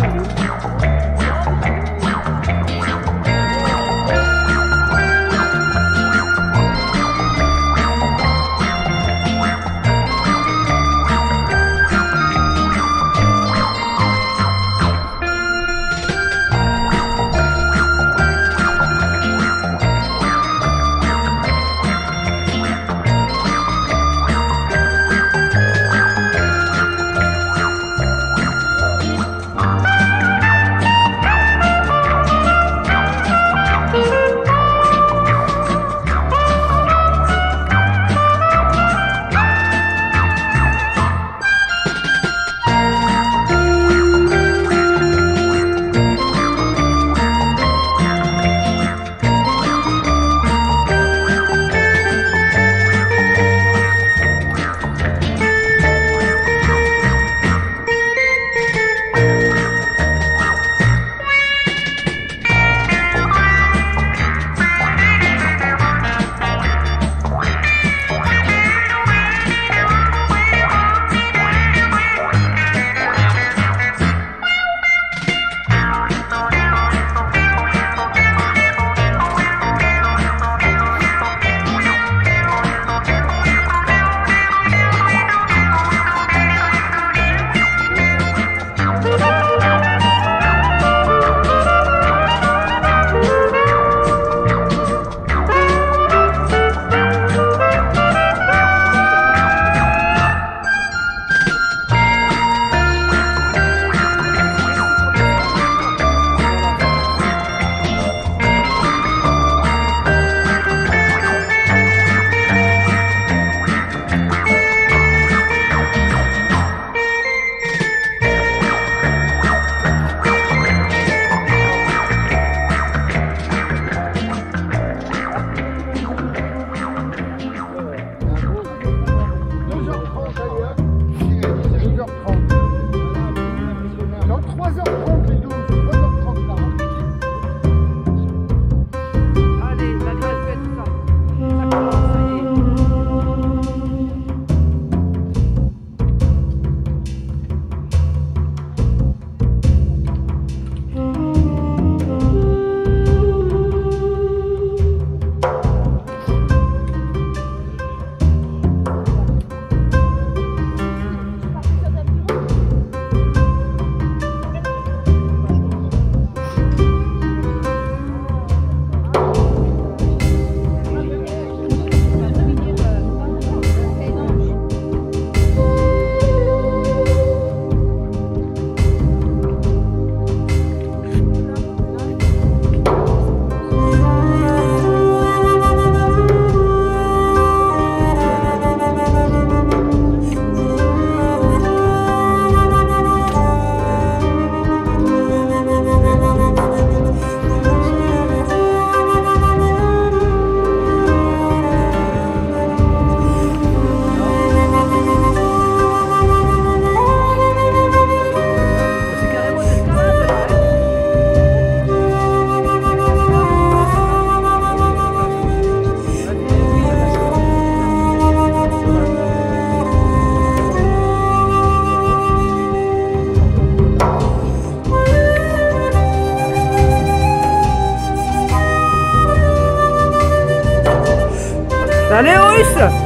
成。Valeu, a!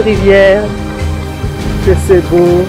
Rivière. Que c'est beau.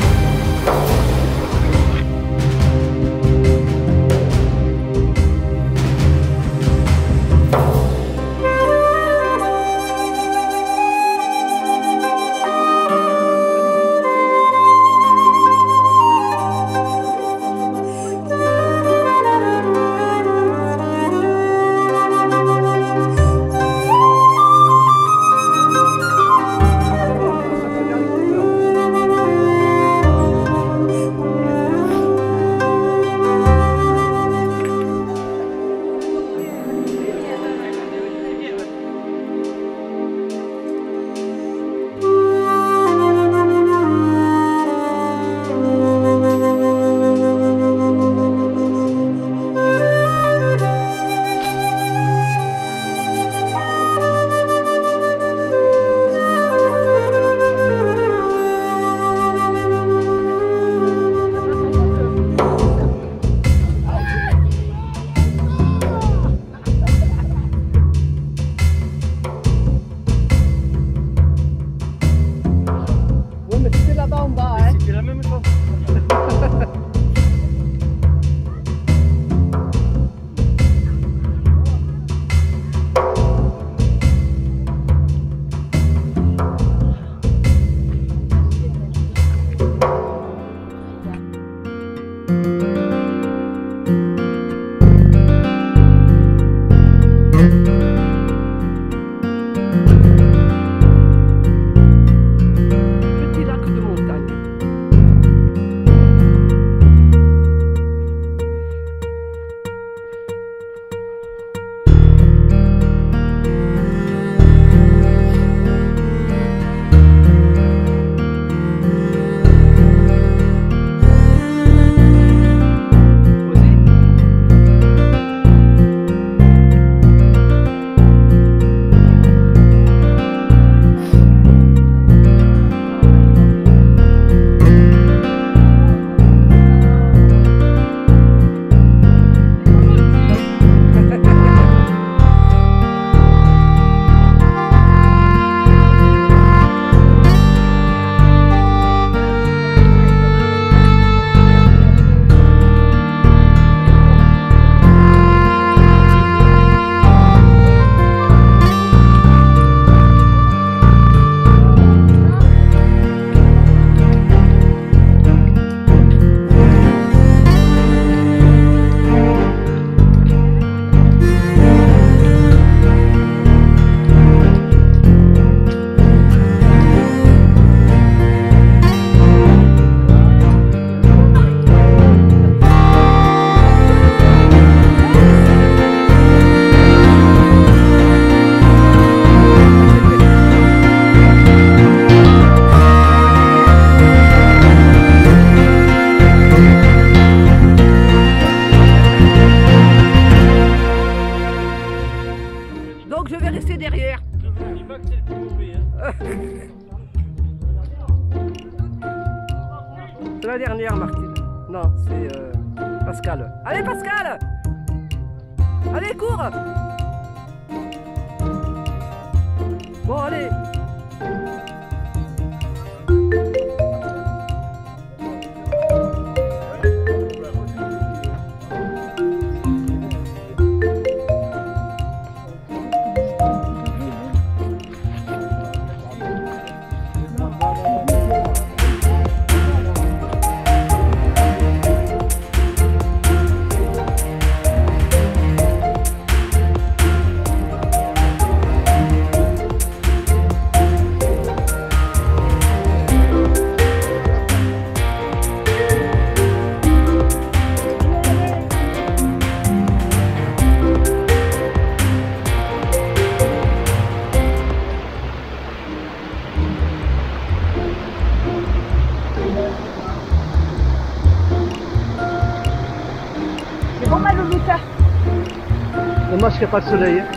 que é apareceu aí.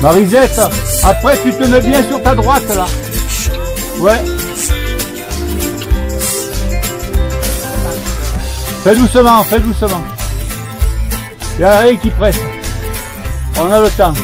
Marisette, après tu te mets bien sur ta droite là. Ouais. Fais doucement, fais doucement. Il y a rien qui presse. On a le temps.